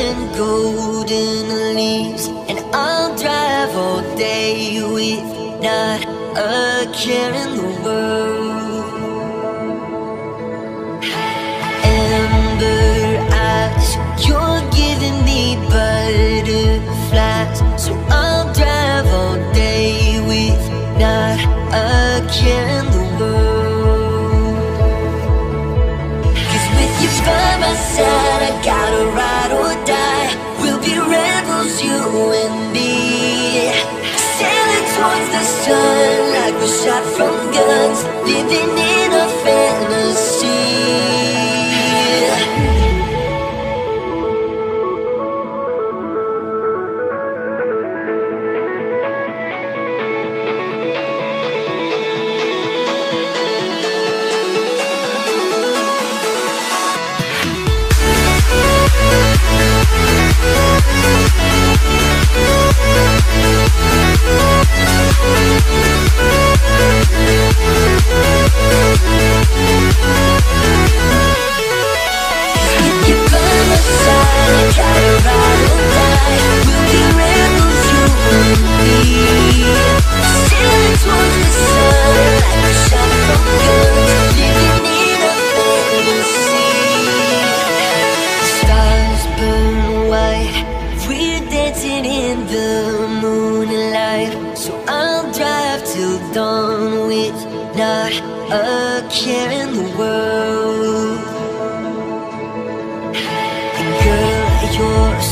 and golden leaves And I'll drive all day with not a care in the world. Amber eyes, you're giving me butterflies So I'll drive all day with not a care in the world. Cause with you by my side The sun like we're shot from guns, living in not a care in the stars burn white, we're dancing in the moonlight so I'll drive to dawn with dark across the world.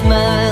Smile